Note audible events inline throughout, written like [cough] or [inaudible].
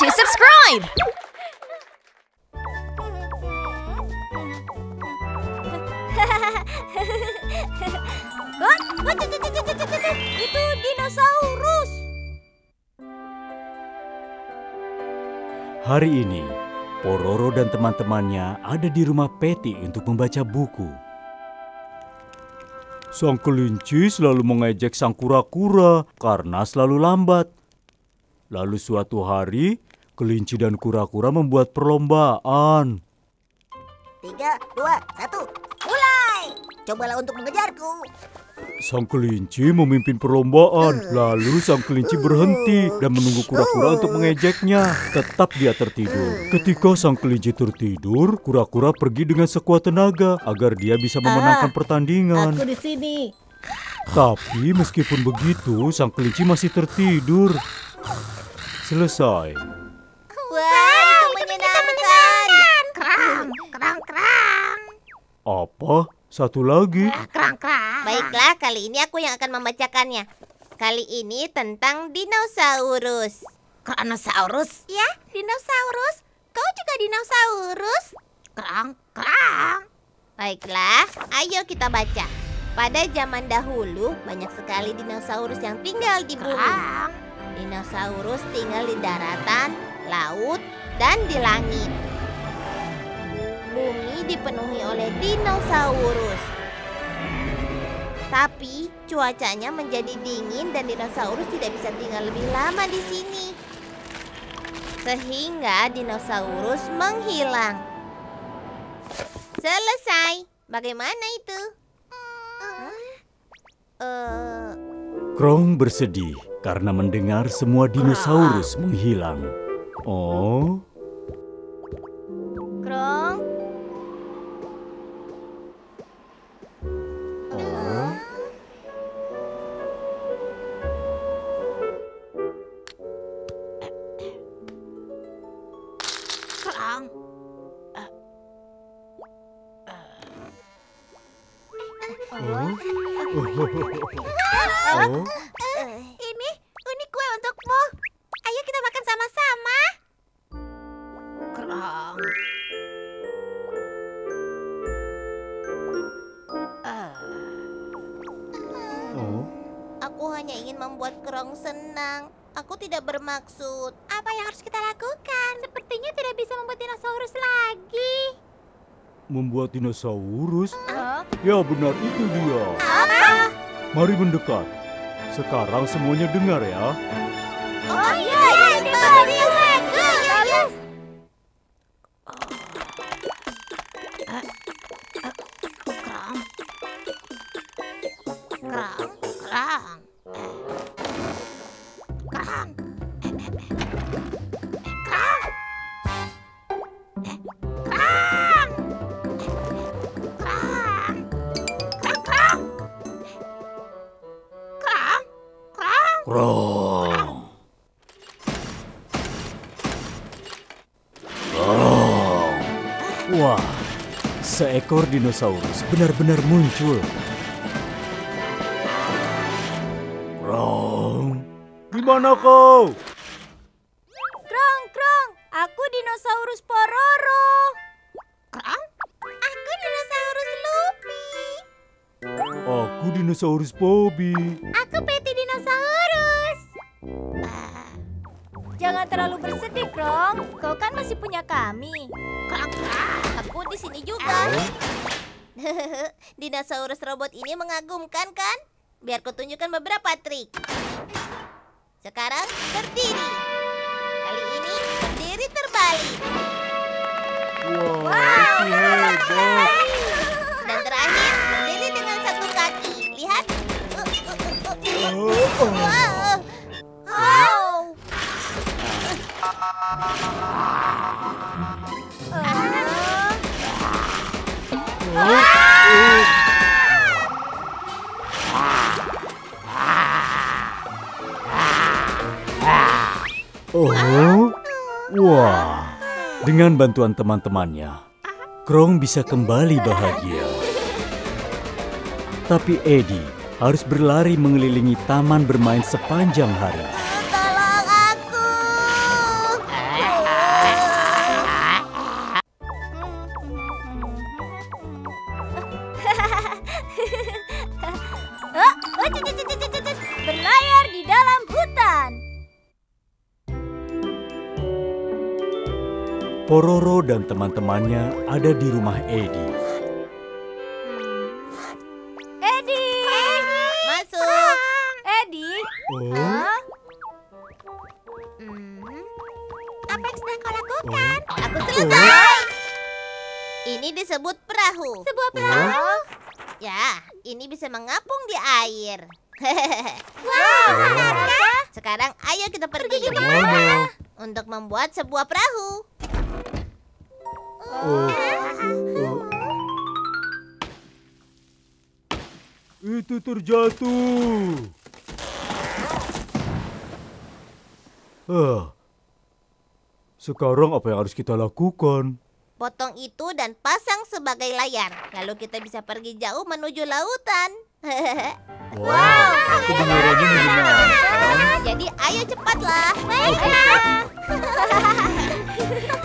to subscribe! Itu dinosaurus. Hari ini, Pororo dan teman-temannya ada di rumah Peti untuk membaca buku. Sang kelinci selalu mengejek sang kura-kura karena selalu lambat. Lalu suatu hari, kelinci dan kura-kura membuat perlombaan. Tiga, dua, satu, mulai! Cobalah untuk mengejarku. Sang kelinci memimpin perlombaan, lalu sang kelinci berhenti dan menunggu kura-kura untuk mengejeknya. Tetap dia tertidur. Ketika sang kelinci tertidur, kura-kura pergi dengan sekuat tenaga agar dia bisa memenangkan pertandingan. Aku di sini. Tapi meskipun begitu, sang kelinci masih tertidur. Selesai. Wah, itu menyenangkan. Kerang, kerang, kerang. Apa? Satu lagi? Kerang, kerang. Baiklah, kali ini aku yang akan membacakannya. Kali ini tentang dinosaurus. Kronosaurus. Ya, dinosaurus. Kau juga dinosaurus? Kerang, kerang. Baiklah, ayo kita baca. Pada zaman dahulu, banyak sekali dinosaurus yang tinggal di bumi. Kerang. Dinosaurus tinggal di daratan, laut, dan di langit. Bumi dipenuhi oleh dinosaurus. Tapi cuacanya menjadi dingin dan dinosaurus tidak bisa tinggal lebih lama di sini. Sehingga dinosaurus menghilang. Selesai. Bagaimana itu? Eh, Krong bersedih karena mendengar semua dinosaurus menghilang. Oh, Krong, oh. Dinosaurus? Hah? Ya benar itu dia. Mari mendekat. Sekarang semuanya dengar ya. Seekor dinosaurus benar-benar muncul. Krong, di mana kau? Krong, krong. Aku dinosaurus Pororo. Kerang? Aku dinosaurus Luffy. Aku dinosaurus Bobby. Aku Peti dinosaurus. Jangan terlalu bersedih, Krong. Kau kan masih punya kami. Krong, krong. Di sini juga. [laughs] Dinosaurus robot ini mengagumkan kan? Biar ku tunjukkan beberapa trik. Sekarang berdiri. Kali ini berdiri terbalik. Hebat. Dan terakhir berdiri dengan satu kaki. Lihat. Oh, oh. Wow. Wow. Oh, wah. Dengan bantuan teman-temannya, Krong bisa kembali bahagia. Tapi Eddie harus berlari mengelilingi taman bermain sepanjang hari. Dan teman-temannya ada di rumah Edi. Edi! Masuk. Edi! Oh, Hah? Hmm. Apa yang sedang kau lakukan? Aku selesai. Ini disebut perahu. Sebuah perahu? Ya, ini bisa mengapung di air. [laughs] Wow, Sekarang ayo kita pergi gimana? untuk membuat sebuah perahu. Oh, oh. Itu terjatuh. Ah. Sekarang apa yang harus kita lakukan? Potong itu dan pasang sebagai layar. Lalu kita bisa pergi jauh menuju lautan. [laughs] Wow, menyenangkan. Jadi ayo cepatlah. Selesai!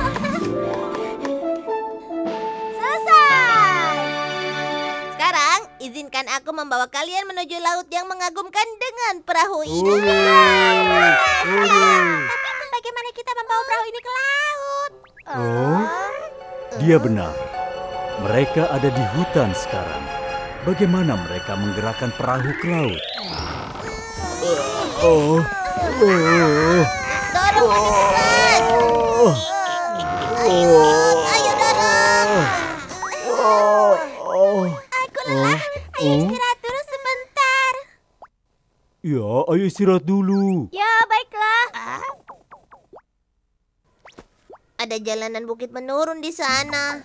[laughs] izinkan aku membawa kalian menuju laut yang mengagumkan dengan perahu ini. Oleh, oleh. Bagaimana kita membawa perahu ini ke laut? Oh, dia benar. Mereka ada di hutan sekarang. Bagaimana mereka menggerakkan perahu ke laut? Oh, oh, Dorong lebih keras. Ayo dorong. Oh, oh. Istirahat dulu sebentar. Ya, ayo istirahat dulu. Ya, baiklah. Ada jalanan bukit menurun di sana.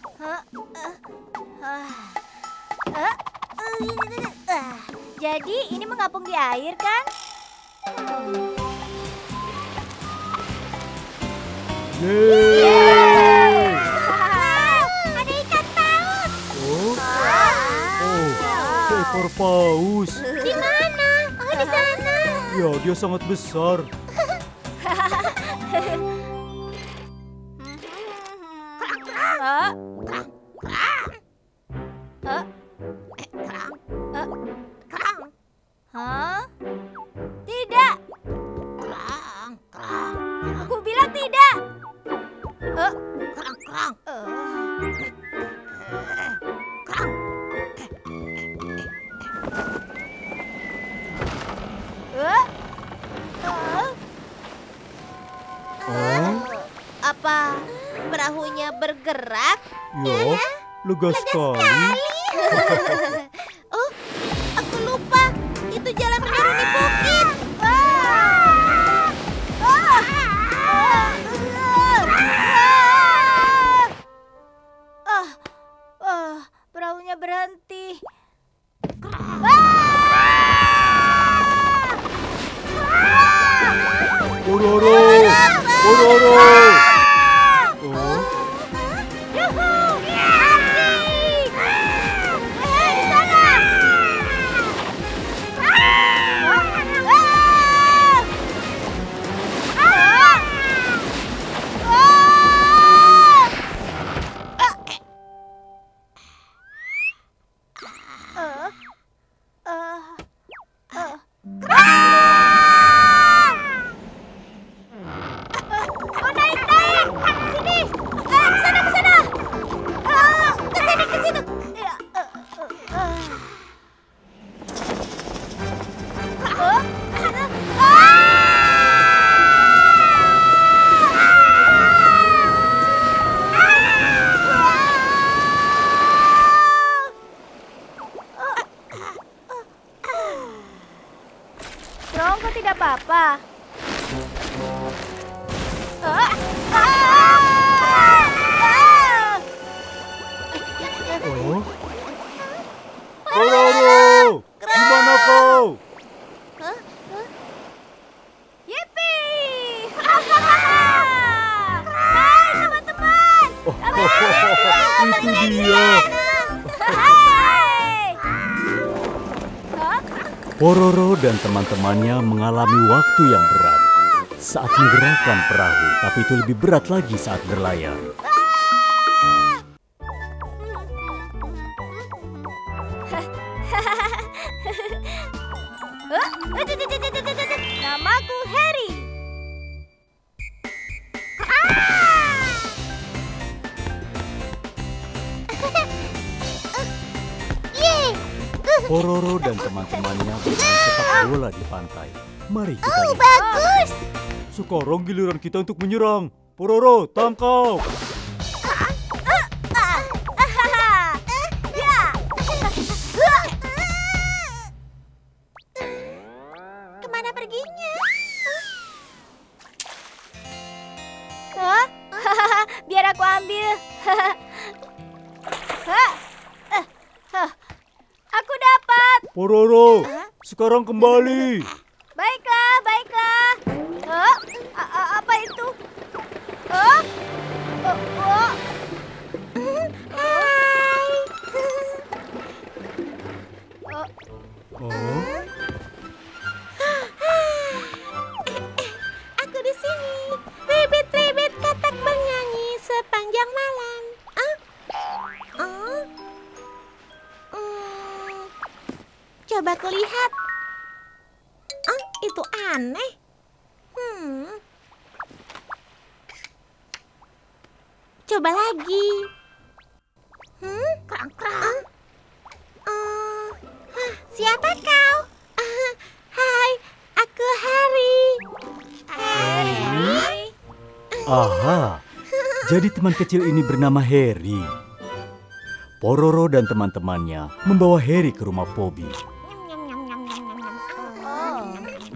Jadi ini mengapung di air kan? Yeay. Seekor paus. Di mana? Oh, di sana. Ya, dia sangat besar. Gascoli. 叫爸爸 Pororo dan teman-temannya mengalami waktu yang berat saat menggerakkan perahu, tapi itu lebih berat lagi saat berlayar. Pantai. Mari kita Oh, lihat. bagus. Sekarang giliran kita untuk menyerang. Pororo, tangkap! Sekarang kembali. Baiklah, baiklah. Hah? A- a- apa itu? Hah? Oh, oh. Hai. Oh, Oh, aku di sini. Ribit-ribit katak bernyanyi sepanjang malam. Ah? Oh? Hmm. Coba kulihat. Aneh. Hmm. Coba lagi. Hmm, kerang-kerang. Ah, ah, siapa kau? Ah, [laughs] hai, aku Harry. Harry. aha. Jadi teman kecil ini bernama Harry. Pororo dan teman-temannya membawa Harry ke rumah Pobi.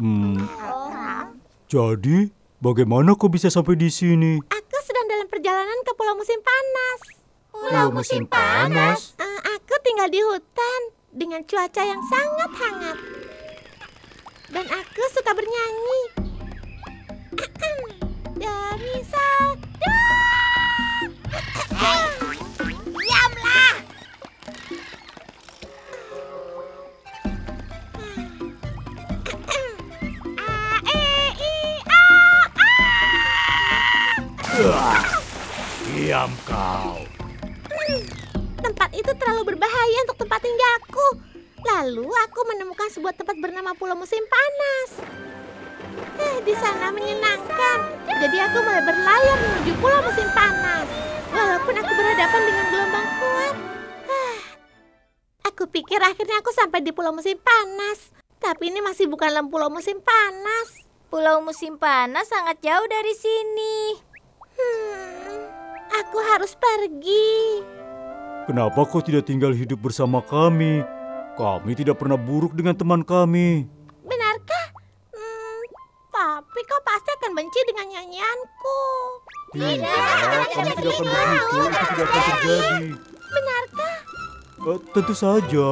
Hmm, jadi bagaimana kau bisa sampai di sini? Aku sedang dalam perjalanan ke Pulau Musim Panas. Pulau Musim Panas? Eh, aku tinggal di hutan dengan cuaca yang sangat hangat. Dan aku suka bernyanyi. Di sana menyenangkan. Jadi aku mulai berlayar menuju Pulau Musim Panas. Walaupun aku berhadapan dengan gelombang kuat. Ah, Aku pikir akhirnya aku sampai di Pulau Musim Panas. Tapi ini masih bukanlah Pulau Musim Panas. Pulau musim panas sangat jauh dari sini. Hmm, aku harus pergi. Kenapa kau tidak tinggal hidup bersama kami? Kami tidak pernah buruk dengan teman kami. Tidak, kami tidak akan begitu. Itu tidak akan terjadi. Benarkah? Eh, tentu saja.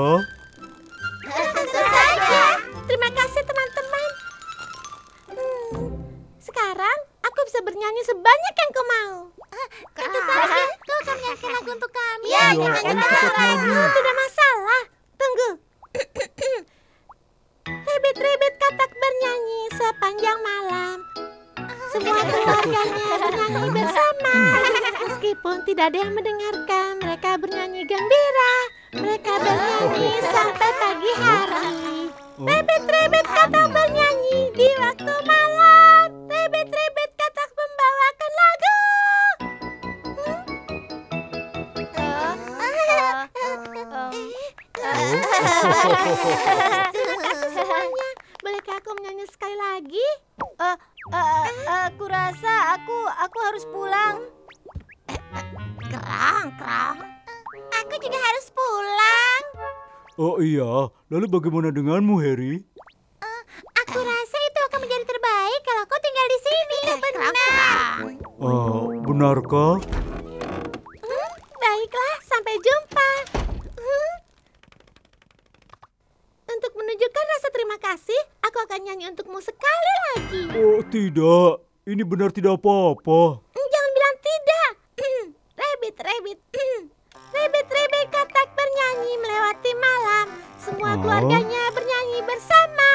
Meskipun tidak tidak apa-apa. Hmm, Jangan bilang tidak. [clears throat] Rabbit, rabbit. [clears throat] Rabbit, rabbit katak bernyanyi melewati malam. Semua Oh. keluarganya bernyanyi bersama.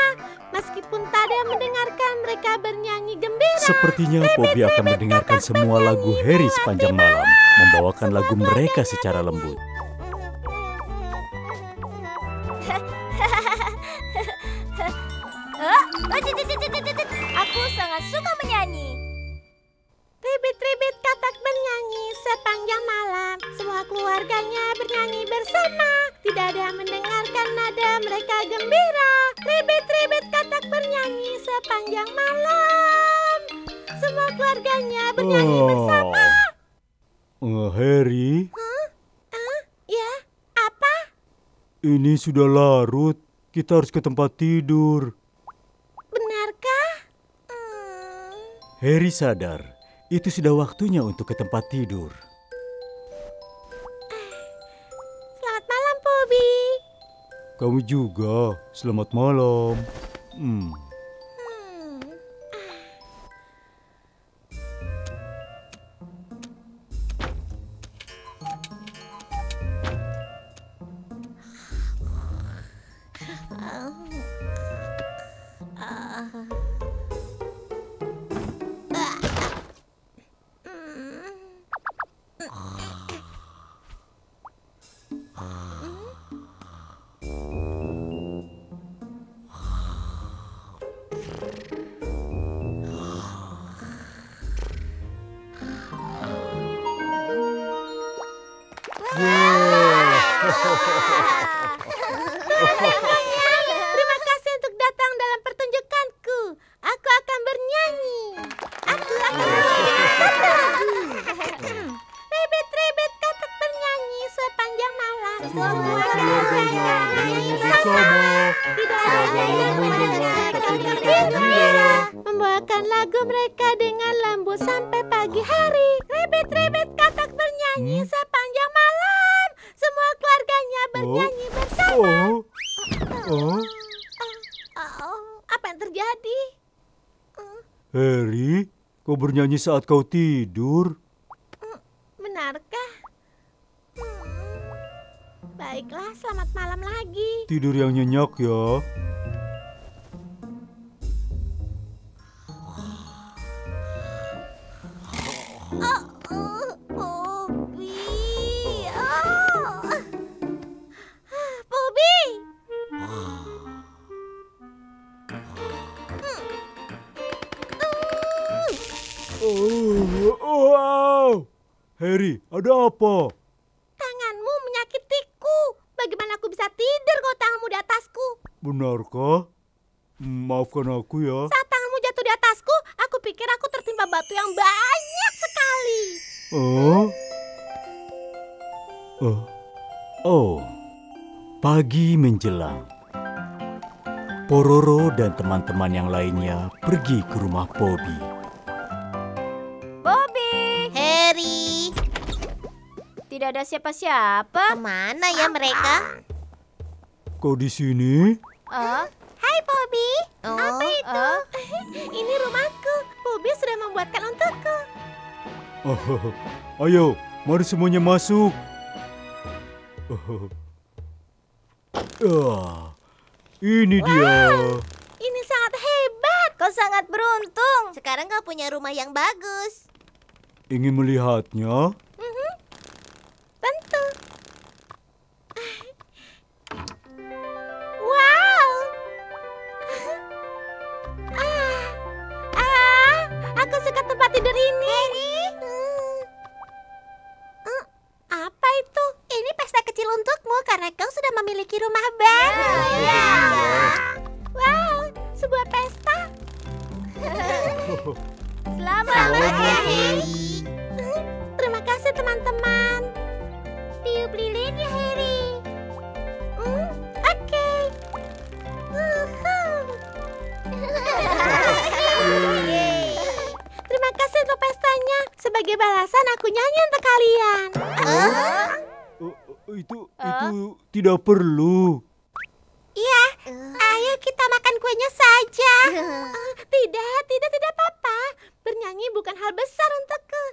Meskipun tak ada yang mendengarkan, mereka bernyanyi gembira. Sepertinya Bobby akan mendengarkan semua lagu Harry sepanjang malam, membawakan lagu mereka secara lembut. [laughs] Tit. Aku sangat suka sepanjang malam. Semua keluarganya bernyanyi bersama. Eh, Harry, Ah, ya, apa? ini sudah larut. Kita harus ke tempat tidur. Benarkah? Hmm. Harry sadar, itu sudah waktunya untuk ke tempat tidur. Selamat malam, Bobby. Kamu juga, selamat malam. Hmm. Gembira. Membawakan lagu mereka dengan lembut sampai pagi hari. Rebet-rebet katak bernyanyi Hmm? sepanjang malam. Semua keluarganya bernyanyi bersama. Oh, oh, Oh, apa yang terjadi? Harry, kau bernyanyi saat kau tidur. Benarkah? Hmm. Baiklah, selamat malam lagi. Tidur yang nyenyak ya. Harry, ada apa? Tanganmu menyakitiku. Bagaimana aku bisa tidur kalau tanganmu di atasku? Benarkah? Maafkan aku ya. Saat di atasku, aku pikir aku tertimpa batu yang banyak sekali. Oh. Oh. Oh. Pagi menjelang. Pororo dan teman-teman yang lainnya pergi ke rumah Bobby. Bobby, Harry, tidak ada siapa-siapa. ke mana ya mereka? Kau di sini? Ah, Hai Bobby. Oh, Apa itu? ah. [laughs] Ini rumahku. Bobby sudah membuatkan untukku. Oh, ayo, mari semuanya masuk. Oh. Ah, ini dia. Ini sangat hebat. kau sangat beruntung. sekarang kau punya rumah yang bagus. Ingin melihatnya? Tidak perlu. Iya, ayo kita makan kuenya saja. Ah, [laughs] tidak, tidak, tidak apa-apa. Bernyanyi bukan hal besar untukku.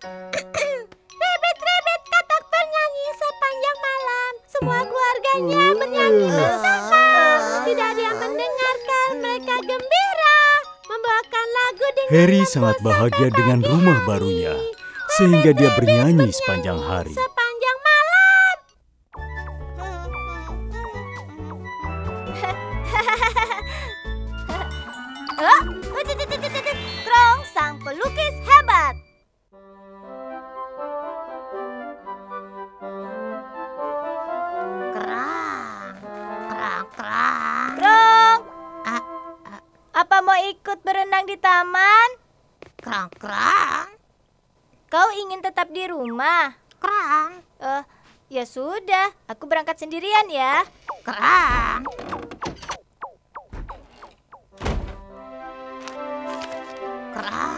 [clears throat] Rebet-rebet katak bernyanyi sepanjang malam. Semua keluarganya bernyanyi bersama. Tidak ada yang mendengarkan, mereka gembira. Membawakan lagu dengan Harry sangat bahagia dengan rumah barunya, sehingga dia bernyanyi sepanjang hari. Krang.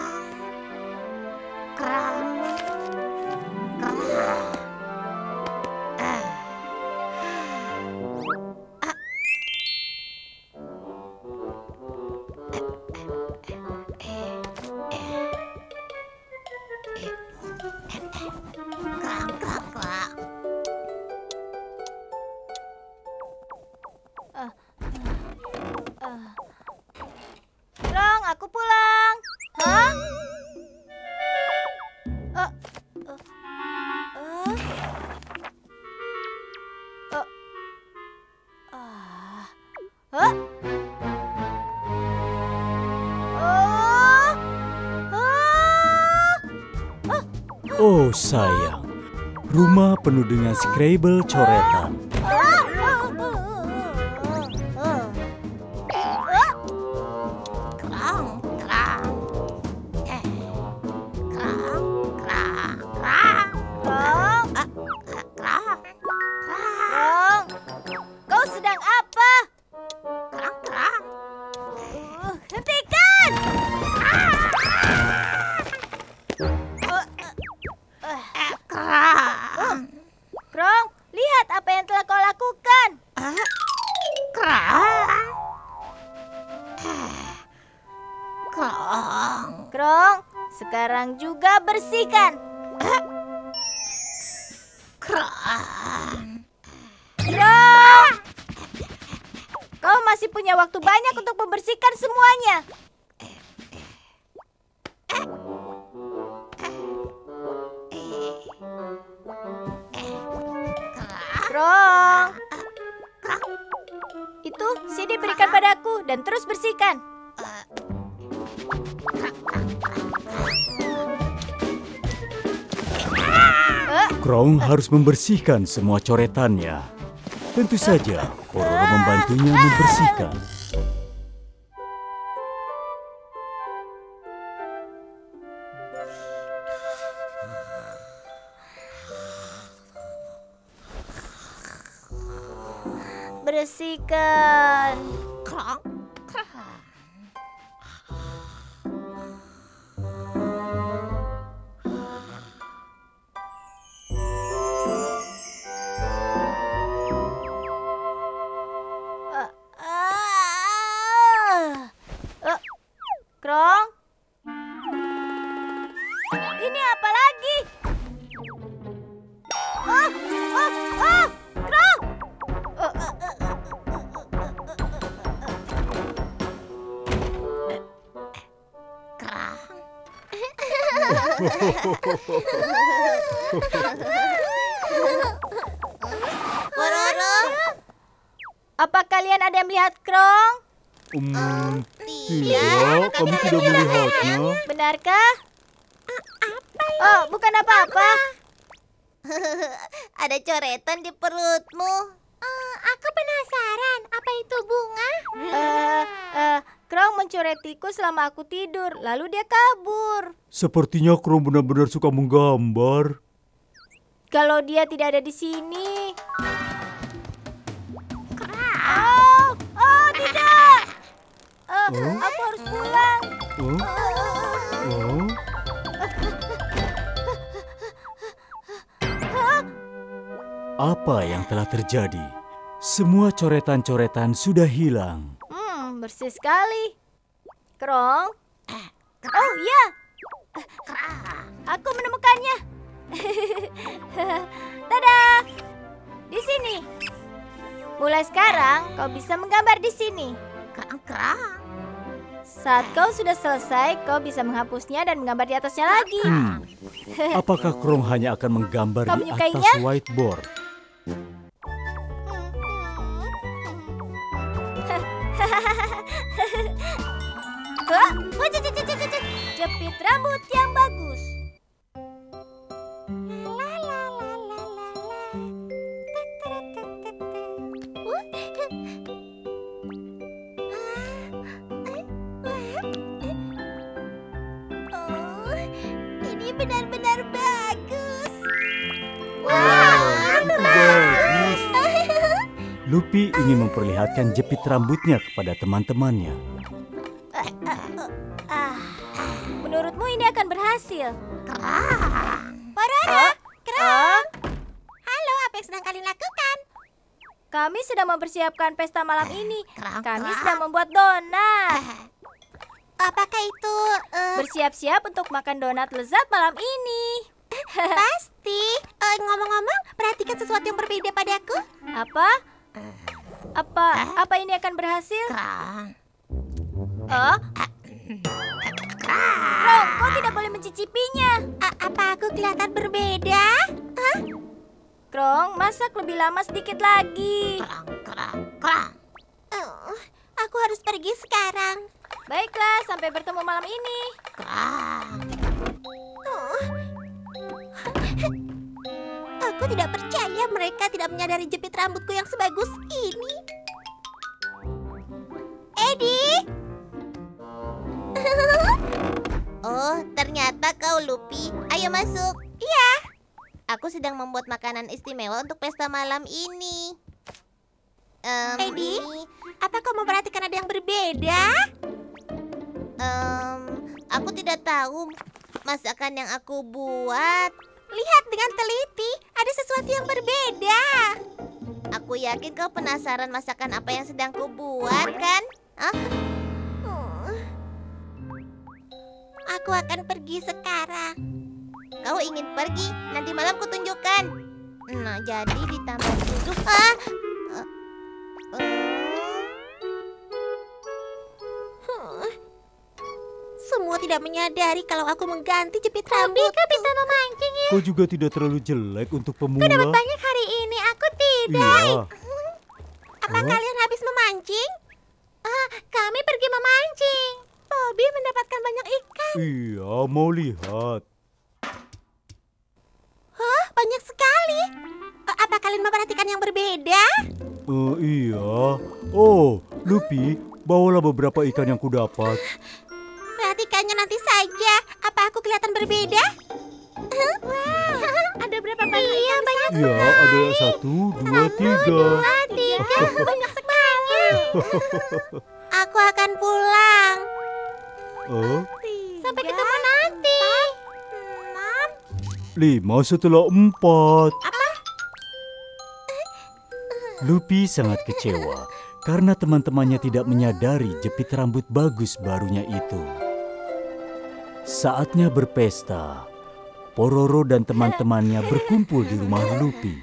Sayang, rumah penuh dengan Scrabble coretan. Itu CD berikan padaku dan terus bersihkan. Krong harus membersihkan semua coretannya. Tentu saja, Pororo membantunya membersihkan. Bersihkan. Coretan di perutmu. Eh, aku penasaran, apa itu bunga? Eh, eh, Krong mencoretiku selama aku tidur, lalu dia kabur. Sepertinya Krong benar-benar suka menggambar. Kalau dia tidak ada di sini. Oh, oh tidak. Eh, Oh? Aku harus pulang. Oh, oh. Apa yang telah terjadi? Semua coretan-coretan sudah hilang. Hmm, bersih sekali. Krong. Oh ya, aku menemukannya. [laughs] Tada! Di sini. Mulai sekarang kau bisa menggambar di sini. Saat kau sudah selesai, kau bisa menghapusnya dan menggambar di atasnya lagi. Hmm, apakah Krong hanya akan menggambar Kau di atas whiteboard? Jepit rambut yang bagus. benar-benar bagus. Wow. Lupi ingin memperlihatkan jepit rambutnya kepada teman-temannya. Berhasil? Pororo, Ah, halo, apa yang sedang kalian lakukan? kami sedang mempersiapkan pesta malam ini. Kerang, Kami kerang. sedang membuat donat. Apakah itu eh, Bersiap-siap untuk makan donat lezat malam ini. pasti? Eh, Ngomong-ngomong, perhatikan sesuatu yang berbeda padaku. Apa? Apa apa ini akan berhasil? Kerang. Oh, Krong, kau tidak boleh mencicipinya. A- apa aku kelihatan berbeda? Hah? Krong, masak lebih lama sedikit lagi. Kerang, kerang, kerang. Oh, aku harus pergi sekarang. Baiklah, sampai bertemu malam ini. Kerang. Oh. Aku tidak percaya mereka tidak menyadari jepit rambutku yang sebagus ini. Edi, ternyata kau Lupi. Ayo masuk. Iya. Aku sedang membuat makanan istimewa untuk pesta malam ini. Em, Edi? ini, apa kau memperhatikan ada yang berbeda? em, aku tidak tahu masakan yang aku buat. Lihat dengan teliti, ada sesuatu yang berbeda. Aku yakin kau penasaran masakan apa yang sedang kubuat kan? Hah? Aku akan pergi sekarang. Kau ingin pergi? Nanti malam kutunjukkan. Nah, jadi ditambah susu. Ah! Eh, eh, Huh. Semua tidak menyadari kalau aku mengganti jepit rambut. kau bisa memancing ya? Kau juga tidak terlalu jelek untuk pemula. banyak hari ini, aku tidak. Iya. Apa Oh. kalian habis memancing? Ah, kami pergi memancing. Bobby mendapatkan banyak ikan. Iya, mau lihat. Hah, banyak sekali. Eh, Apa kalian memperhatikan yang berbeda? Eh, iya. Oh, Lupi, bawalah beberapa ikan yang kudapat. Perhatikannya nanti saja. Apa aku kelihatan berbeda? Wow, ada berapa banyak Iya, banyak Iya, ada satu, dua, tiga. tiga. banyak sekali. aku akan pulang. Eh, Sampai ketemu nanti. Enam. lima setelah empat. Lupi sangat kecewa karena teman-temannya tidak menyadari jepit rambut bagus barunya itu. Saatnya berpesta. Pororo dan teman-temannya berkumpul di rumah Lupi.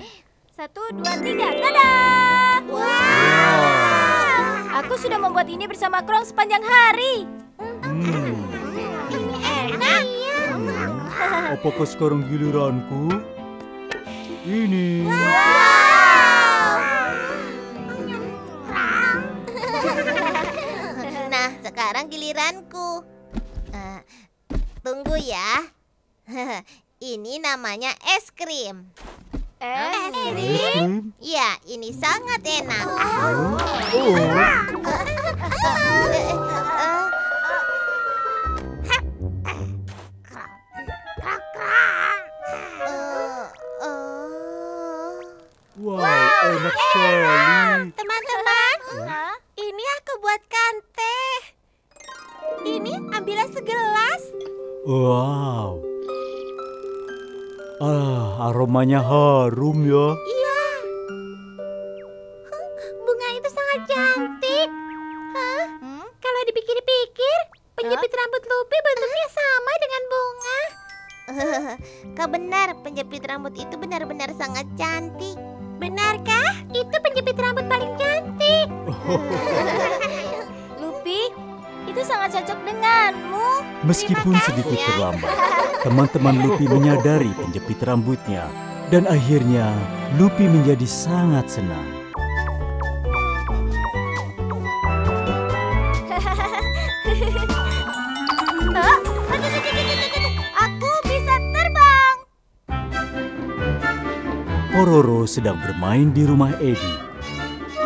Satu, dua, tiga. Dadah! Aku sudah membuat ini bersama Krong sepanjang hari. Hmm, Ini enak. apakah sekarang giliranku? Ini. Nah, sekarang giliranku. Eh, tunggu ya. Ini namanya es krim. Eh, Es krim? Ya, ini sangat enak. Oh. Eh, enak sekali. Teman-teman, Hah? ini aku buatkan teh. Ini ambillah segelas. Wow. Ah, aromanya harum ya. Iya. Bunga itu sangat cantik. Hah? Hmm? Kalau dipikir-pikir, penjepit rambut Lupi bentuknya sama dengan bunga. [laughs] Kau benar, penjepit rambut itu benar-benar sangat cantik. Benarkah? Itu penjepit rambut paling cantik. [laughs] Lupi, itu sangat cocok denganmu. Meskipun sedikit terlambat, teman-teman Lupi menyadari penjepit rambutnya dan akhirnya Lupi menjadi sangat senang. Ororo sedang bermain di rumah Edi.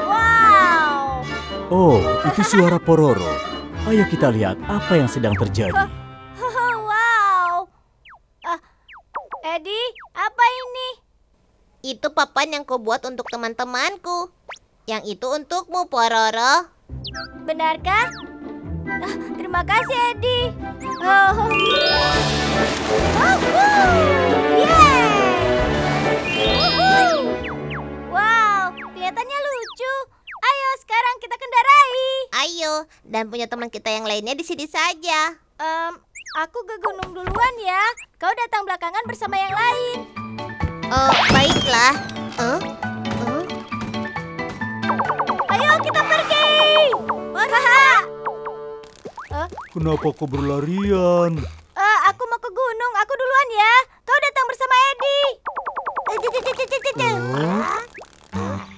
Wow! Oh, itu suara Pororo. Ayo kita lihat apa yang sedang terjadi. [laughs] Wow! Uh, Edi, apa ini? Itu papan yang kau buat untuk teman-temanku. Yang itu untukmu, Pororo. Benarkah? Uh, terima kasih, Edi. Oh. [laughs] oh, oh. Yeah! Wow, kelihatannya lucu. Ayo, sekarang kita kendarai. Ayo, dan punya teman kita yang lainnya di sini saja. Em, aku ke gunung duluan ya. Kau datang belakangan bersama yang lain. Oh, baiklah. Eh? Eh? Ayo, kita pergi. Hahaha. Kenapa kau berlarian? Eh, aku mau ke gunung. Aku duluan ya. Kau datang bersama Edi. てててててて。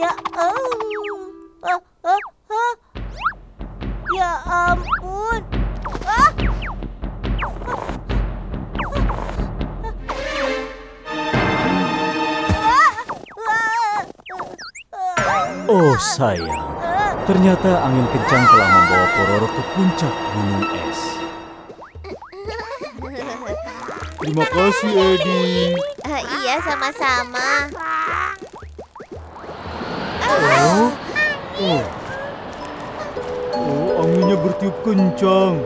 Ya, oh. Ah, ah, ah. ya ampun. Ah. oh sayang. Ternyata angin kencang telah membawa Pororo ke puncak gunung es. Terima kasih, Edi. Eh, iya, sama-sama. Oh, oh. Oh, anginnya bertiup kencang.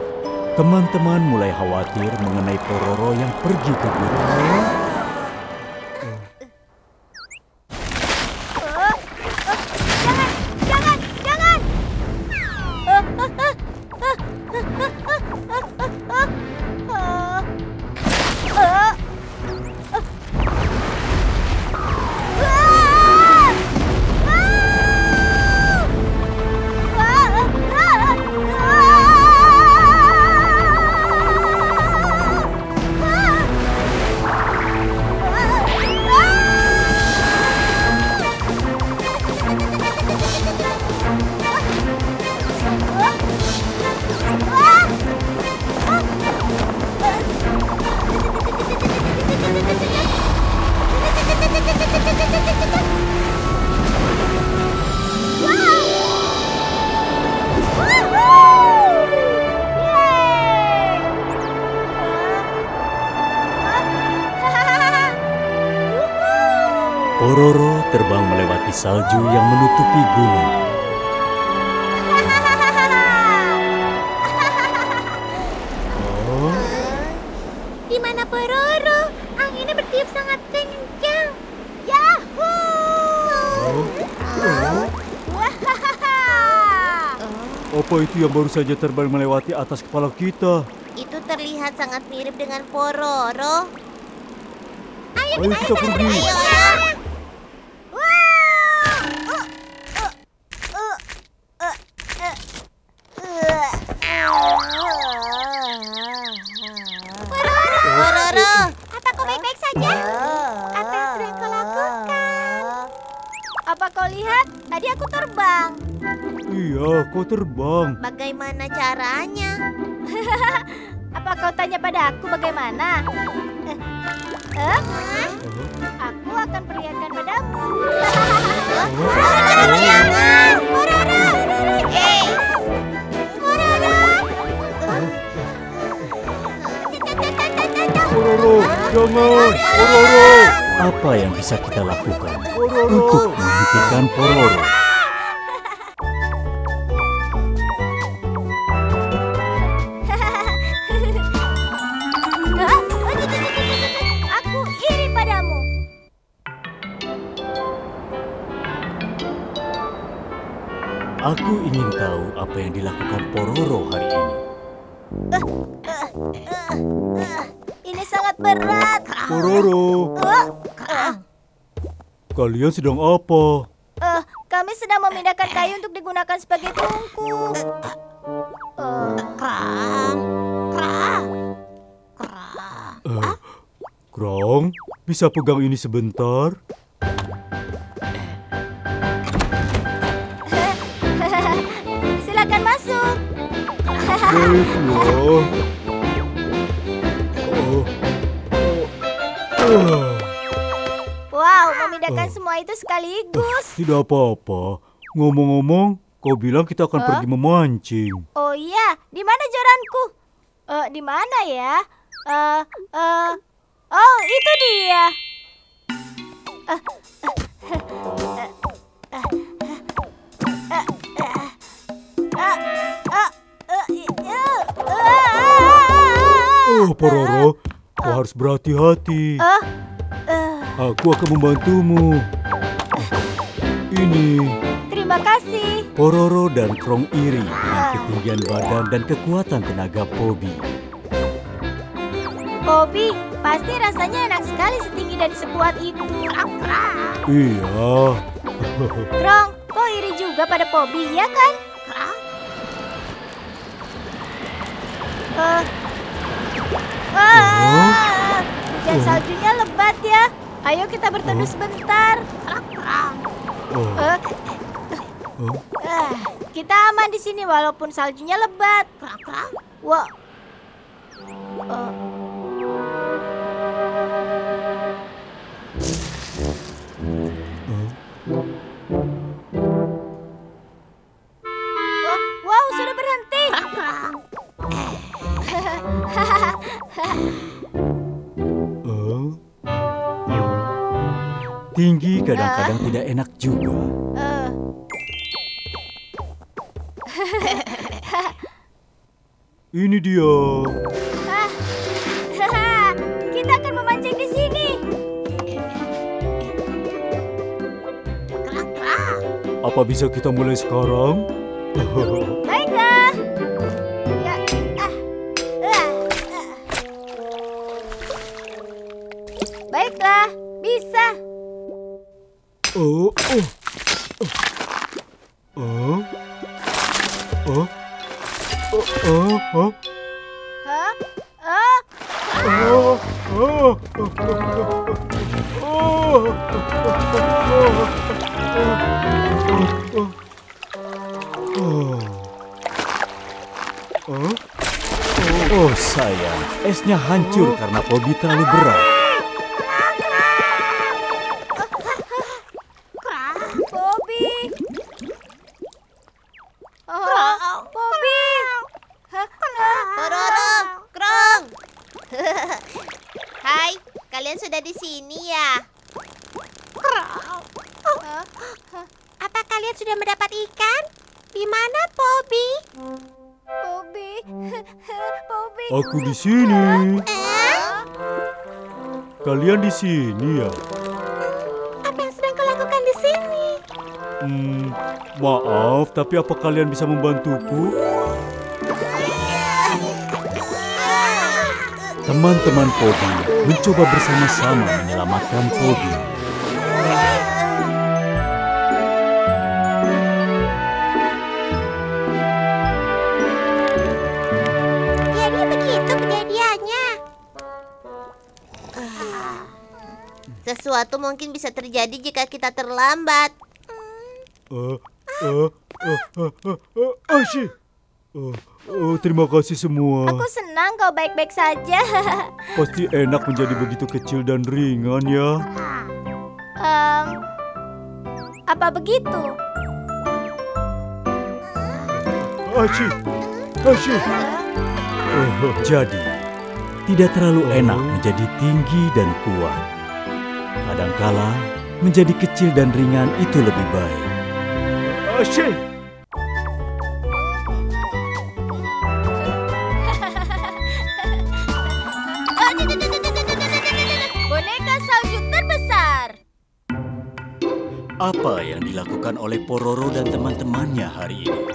Teman-teman mulai khawatir mengenai Pororo yang pergi ke gunung. Di mana Pororo? Anginnya bertiup sangat kencang. oh, oh. Apa itu yang baru saja terbang melewati atas kepala kita? Itu terlihat sangat mirip dengan Pororo. Ayo kita pergi. Ayo, ya. Iya, kau terbang. Bagaimana caranya? [laughs] Apa kau tanya pada aku bagaimana? Eh, eh, aku akan perlihatkan padamu. Pororo, jangan! Pororo, jangan, Pororo. Apa yang bisa kita lakukan untuk menghentikan Pororo? Kalian sedang apa? Eh, kami sedang memindahkan kayu untuk digunakan sebagai tungku. Eh, Krang, krang, krang. Eh, Krong, bisa pegang ini sebentar? [laughs] silakan masuk. Baiklah. ketawa itu sekaligus. Tidak apa-apa. Ngomong-ngomong, kau bilang kita akan huh? pergi memancing. Oh iya, di mana joranku? Uh, di mana ya? Uh, uh, oh itu dia. Uh, uh, Oh, Pororo, kau harus berhati-hati. Uh, uh, Aku akan membantumu. Ini Terima kasih. Pororo dan Krong iri dengan ketinggian badan dan kekuatan tenaga Pobi. Bobby, pasti rasanya enak sekali setinggi dan sekuat itu. Iya. [laughs] Krong, kau iri juga pada Bobby, ya kan? Eh, ah, hujan saljunya lebat ya. Ayo kita berteduh sebentar. Oh, Eh, oh. ah, kita aman di sini walaupun saljunya lebat. Wah. Eh, Wah, wow, sudah berhenti. [laughs] Tinggi kadang-kadang tidak enak juga. Eh, Ini dia. haha, [laughs] kita akan memancing di sini. Apa bisa kita mulai sekarang? [laughs] hancur karena Pobi terlalu berat. Di sini ya? Apa yang sedang kau lakukan di sini? Hmm, maaf, tapi apa kalian bisa membantuku? Teman-teman Pobi mencoba bersama-sama menyelamatkan Pobi. Sesuatu mungkin bisa terjadi jika kita terlambat. Oh, terima kasih semua. Aku senang kau baik-baik saja. [laughs] Pasti enak menjadi begitu kecil dan ringan ya. Em, apa begitu? Asyik. Eh, jadi, tidak terlalu enak menjadi tinggi dan kuat. Kadangkala, menjadi kecil dan ringan itu lebih baik. Asyik. Boneka salju terbesar. Apa yang dilakukan oleh Pororo dan teman-temannya hari ini?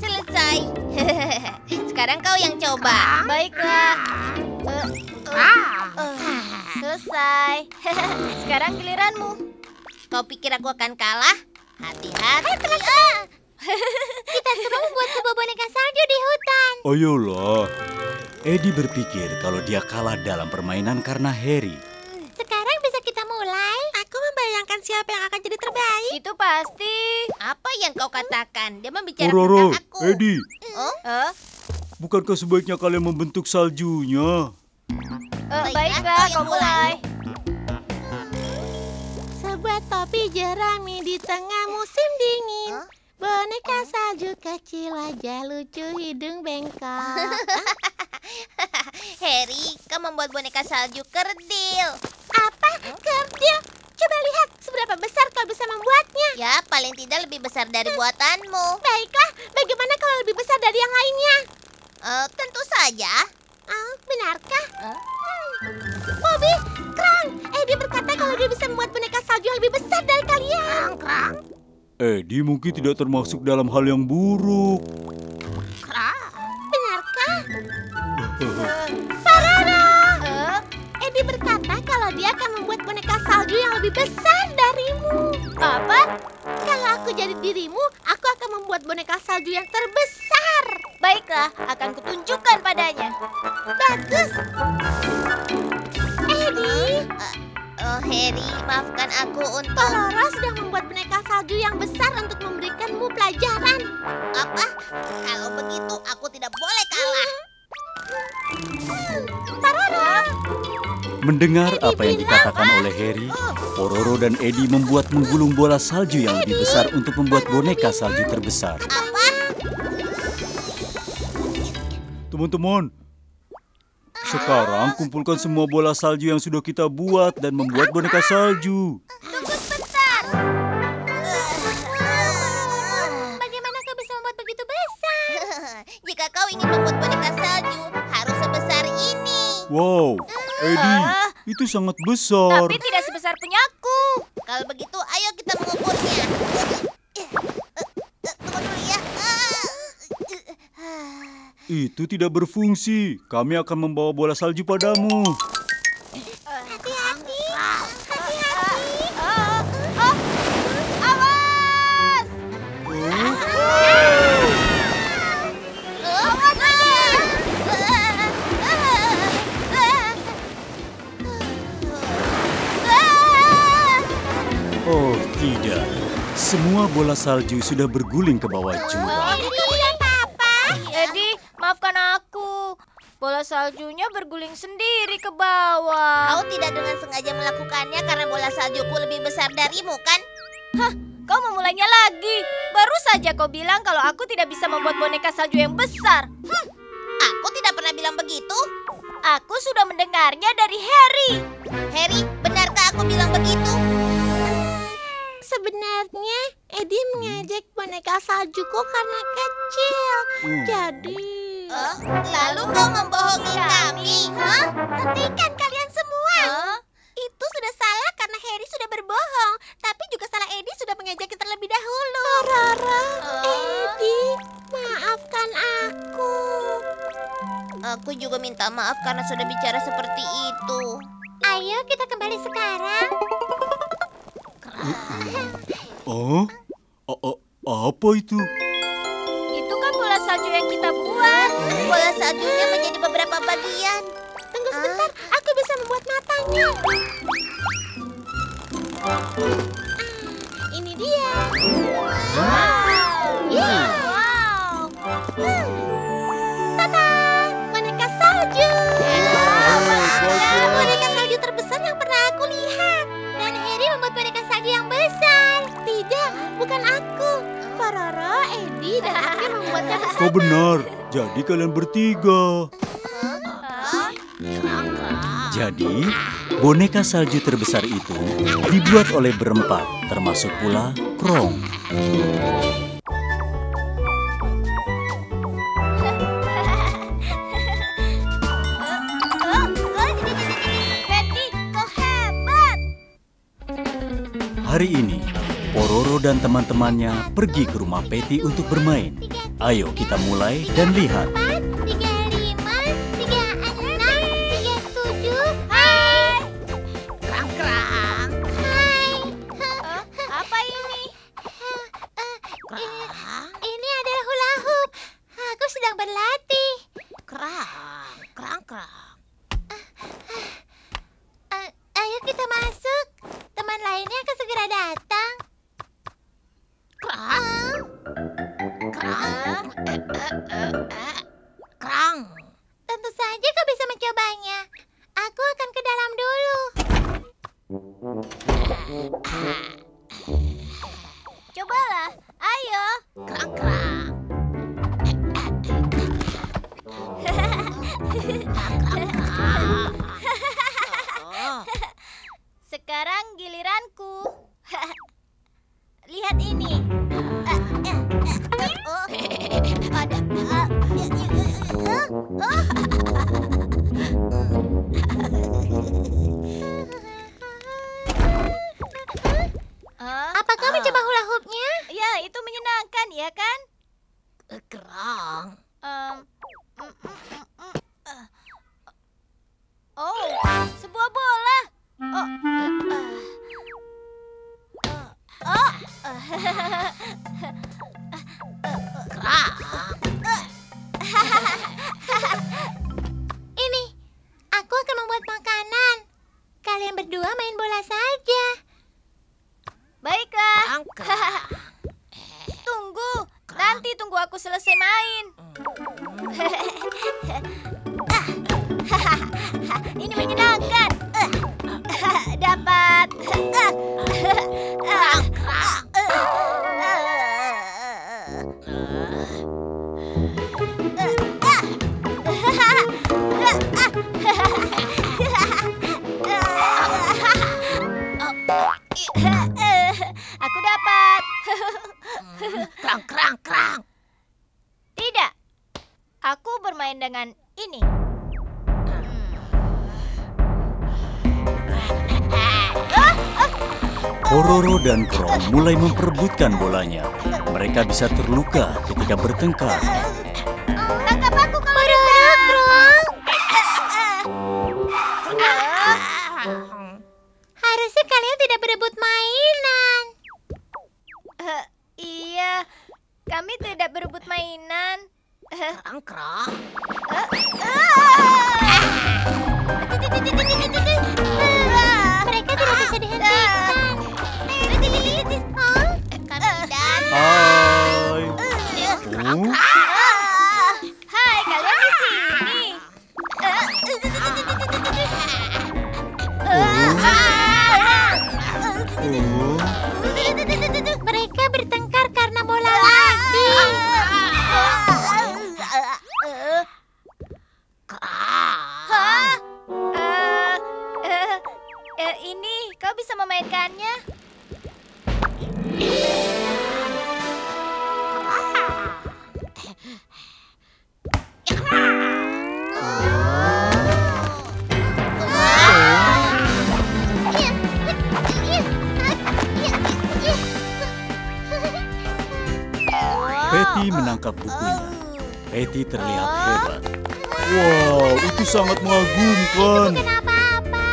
Selesai. [laughs] Sekarang kau yang coba. Baiklah. Eh, eh, eh, selesai. [laughs] Sekarang giliranmu. Kau pikir aku akan kalah? Hati-hati. Ah. [laughs] Kita suruh membuat sebuah boneka salju di hutan. Ayolah. Eddie berpikir kalau dia kalah dalam permainan karena Harry. Sekarang bisa kita mulai. Aku membayangkan siapa yang akan jadi terbaik. Itu pasti. Apa yang kau katakan? Dia membicarakan tentang aku. Eddie, Oh, Eh, bukankah sebaiknya kalian membentuk saljunya? Eh, Baiklah, kau mulai. Sebuah topi jerami di tengah musim dingin. Boneka salju kecil wajah lucu hidung bengkok. [laughs] Harry, kau membuat boneka salju kerdil. Apa? Kerdil? Coba lihat seberapa besar kau bisa membuatnya. Ya, paling tidak lebih besar dari buatanmu. Baiklah, bagaimana kalau lebih besar dari yang lainnya? Eh, tentu saja. Oh, benarkah? Hah? Hmm. Bobby, Krang, Eddie berkata kalau dia bisa membuat boneka salju yang lebih besar dari kalian. Krang, Eddie mungkin tidak termasuk dalam hal yang buruk. benarkah? Parara, Eh, Eddie berkata kalau dia akan membuat boneka salju yang lebih besar darimu. apa? Kalau aku jadi dirimu, aku akan membuat boneka salju yang terbesar. Baiklah, akan kutunjukkan padanya. Bagus. Eddie, Oh, Harry, maafkan aku untuk... Pororo sedang membuat boneka salju yang besar untuk memberikanmu pelajaran. Apa? Kalau begitu, aku tidak boleh kalah. Pororo, Mendengar apa yang dikatakan oleh Harry, Pororo dan Eddie membuat menggulung bola salju yang lebih besar untuk membuat boneka salju terbesar. Apa? Teman-teman, sekarang kumpulkan semua bola salju yang sudah kita buat dan membuat boneka salju. Tunggu sebentar. bagaimana kau bisa membuat begitu besar? Jika kau ingin membuat boneka salju, harus sebesar ini. Wow, Eddie, itu sangat besar. Tapi tidak sebesar punyaku. Kalau begitu, ayo kita mengukurnya. Tunggu dulu ya. Itu tidak berfungsi. Kami akan membawa bola salju padamu. Hati-hati. Oh, oh, awas! Oh, tidak. Semua bola salju sudah berguling ke bawah jurang. Maafkan aku. Bola saljunya berguling sendiri ke bawah. Kau tidak dengan sengaja melakukannya karena bola saljuku lebih besar darimu, kan? Kau memulainya lagi. Baru saja kau bilang kalau aku tidak bisa membuat boneka salju yang besar. Aku tidak pernah bilang begitu. Aku sudah mendengarnya dari Harry. Harry, benarkah aku bilang begitu? Sebenarnya Eddie mengejek boneka saljuku karena kecil. Hmm. Jadi, Eh, lalu kau membohongi kami, hah? hentikan kalian semua. Hah? Itu sudah salah karena Harry sudah berbohong. Tapi juga salah Eddie sudah mengejek kita terlebih dahulu. Rara, Eddie, maafkan aku. Aku juga minta maaf karena sudah bicara seperti itu. Ayo kita kembali sekarang. Oh, a- apa itu? Itu kan bola salju yang kita buat. Bola saljunya menjadi beberapa bagian. Tunggu sebentar, aku bisa membuat matanya. Ah, ini dia. Ya. Hmm. Tada! Boneka salju. Boneka salju terbesar yang pernah aku lihat. Dan Harry membuat boneka salju yang besar. Tidak, bukan aku. Pororo, Eddie, dan yang membuatnya besar. Kau benar. Jadi kalian bertiga. Jadi, boneka salju terbesar itu dibuat oleh berempat, termasuk pula Krong. Betty, kau hebat. Hari ini, Pororo dan teman-temannya pergi ke rumah Peti untuk bermain. Ayo kita mulai dan lihat. [laughs] Ini menyenangkan. Dapat. Mulai memperebutkan bolanya. Mereka bisa terluka ketika bertengkar. Patty menangkap bukunya. Patty terlihat hebat. Wow, itu sangat mengagumkan. Bukan apa-apa.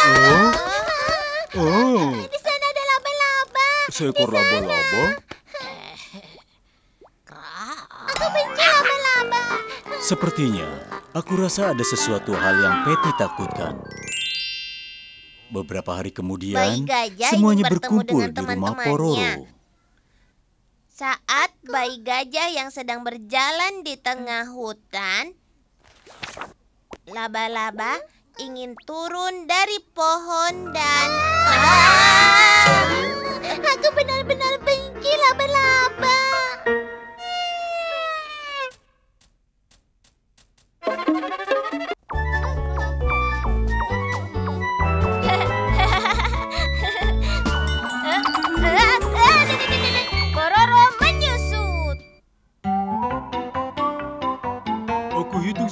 Oh, oh, Di sana ada laba-laba. seekor laba-laba. Aku benci laba-laba. Sepertinya, aku rasa ada sesuatu hal yang Patty takutkan. Beberapa hari kemudian, semuanya berkumpul di rumah. Pororo. Saat bayi gajah yang sedang berjalan di tengah hutan, laba-laba ingin turun dari pohon dan [laughs] Aku benar-benar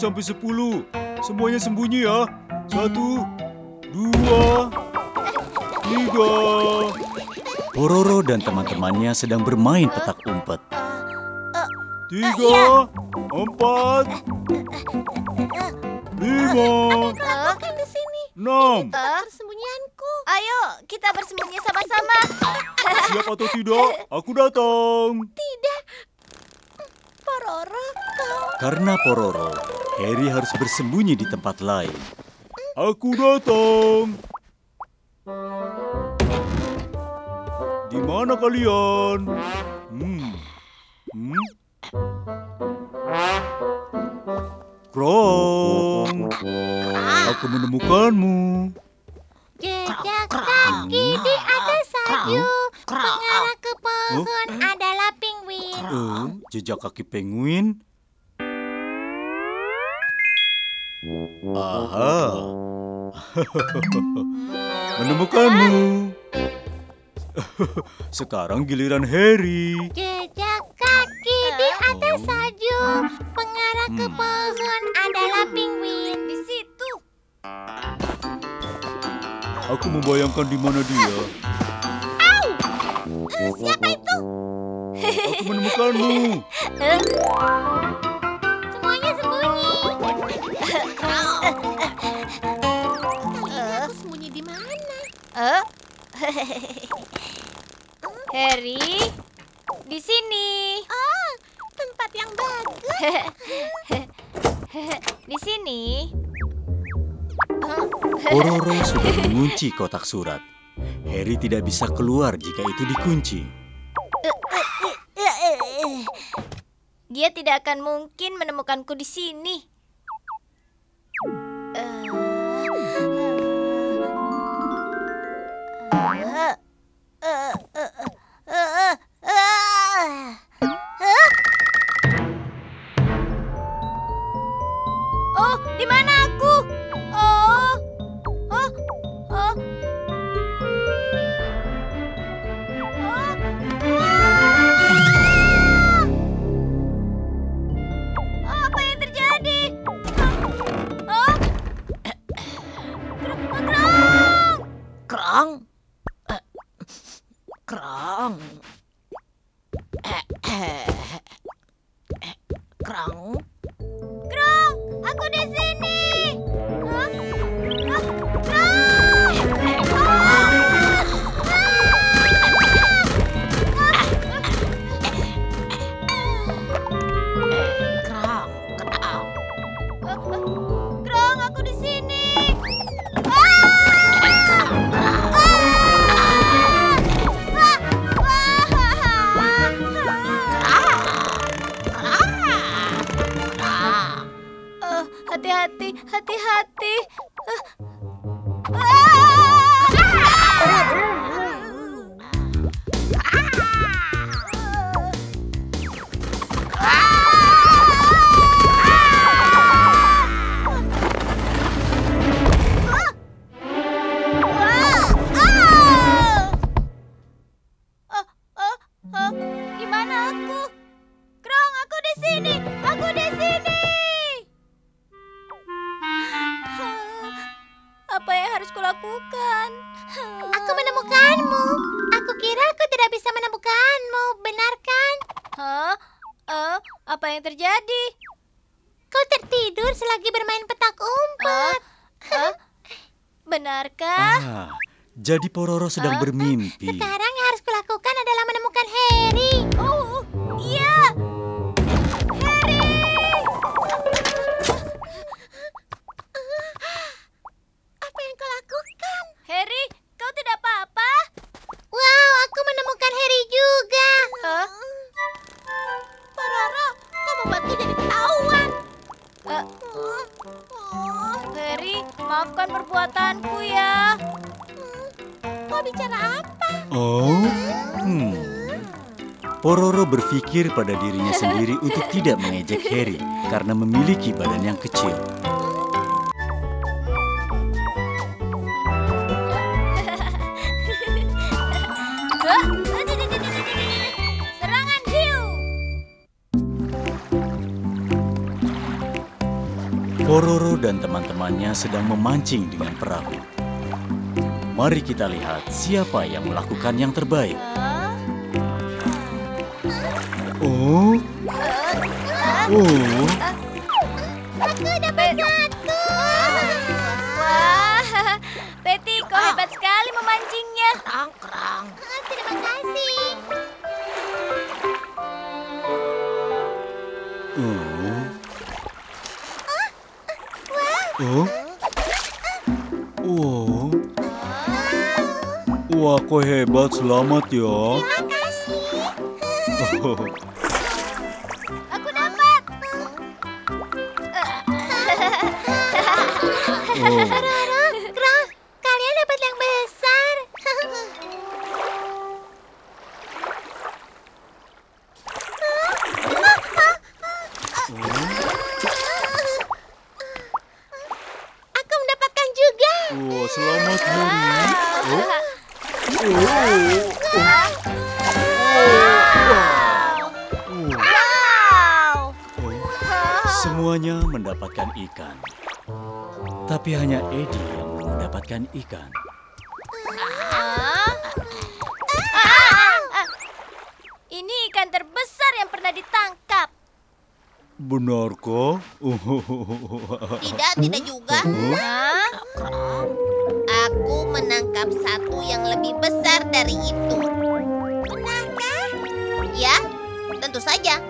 sampai sepuluh. Semuanya sembunyi ya. Satu, dua, tiga. Pororo dan teman-temannya sedang bermain petak umpet. Tiga, empat, lima, Lakukan di sini. enam. Persembunyianku. ayo, kita bersembunyi sama-sama. Siap atau tidak? Aku datang. Pororo, kau. Karena Pororo, Harry harus bersembunyi di tempat lain. Aku datang. Di mana kalian? Hmm. Hmm. Krong, aku menemukanmu. Jejak kaki di atas salju. Mengarah ke pohon jejak kaki penguin. Aha. [laughs] Menemukanmu. [laughs] Sekarang giliran Harry. Jejak kaki di atas salju. Mengarah ke Hmm. pohon adalah penguin. Di situ. Aku membayangkan di mana dia. Siapa itu? Aku menemukanmu. Semuanya sembunyi. Eh, Aku sembunyi di mana? eh. Harry, di sini. Oh, tempat yang bagus. Di sini. Pororo sudah mengunci kotak surat. Harry tidak bisa keluar jika itu dikunci. Dia tidak akan mungkin menemukanku di sini. Oh, di mana jadi Pororo sedang bermimpi. Sekarang yang harus kulakukan adalah menemukan Harry. Oh, iya. Harry! Apa yang kau lakukan? Harry, kau tidak apa-apa? Wow, aku menemukan Harry juga. Hah? Pororo, kau membuatku jadi ketahuan. Eh, Harry, maafkan perbuatanku ya. Kau bicara apa? Oh, hmm. Pororo berpikir pada dirinya sendiri untuk tidak mengejek Harry karena memiliki badan yang kecil. Pororo dan teman-temannya sedang memancing dengan perahu. Mari kita lihat siapa yang melakukan yang terbaik. Oh, oh, Wah, kau hebat. Selamat ya. Aku Tapi hanya Eddie yang mendapatkan ikan. Ah. Ini ikan terbesar yang pernah ditangkap. Benarkah? Tidak, tidak juga. Aku menangkap satu yang lebih besar dari itu. Benarkah? Ya, tentu saja.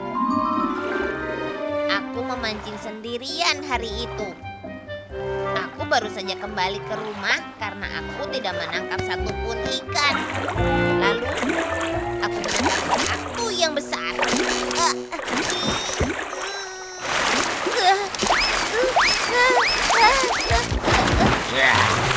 Aku memancing sendirian hari itu. Aku baru saja kembali ke rumah karena aku tidak menangkap satupun ikan. Lalu, aku menangkap satu yang besar. Ah, Pancinganku.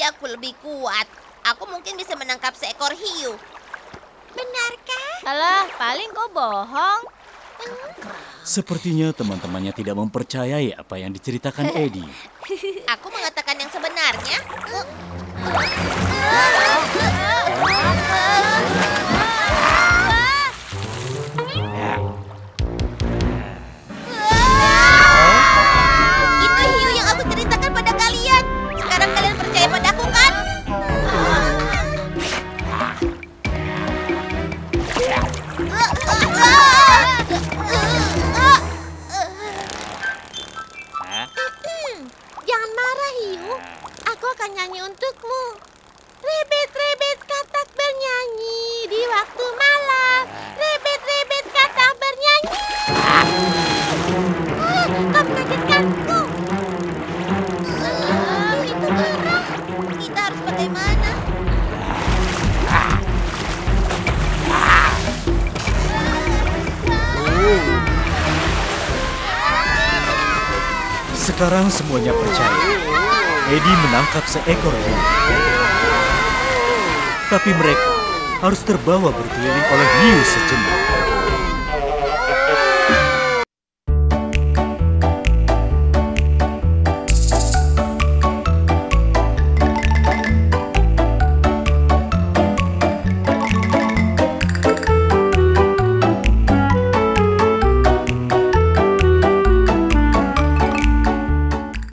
Saja aku lebih kuat. Aku mungkin bisa menangkap seekor hiu. Benarkah? Alah, paling kau bohong. Sepertinya teman-temannya tidak mempercayai apa yang diceritakan [laughs] Eddie. Aku mengatakan yang sebenarnya. Aku akan nyanyi untukmu. Rebet-rebet katak bernyanyi di waktu malam. Rebet-rebet katak bernyanyi. Ah, kau mengagetkanku. Ah, itu gerah. Kita harus bagaimana? Sekarang semuanya percaya. Eddie menangkap seekor hiu. Tapi mereka harus terbawa berkeliling oleh hiu sejenak.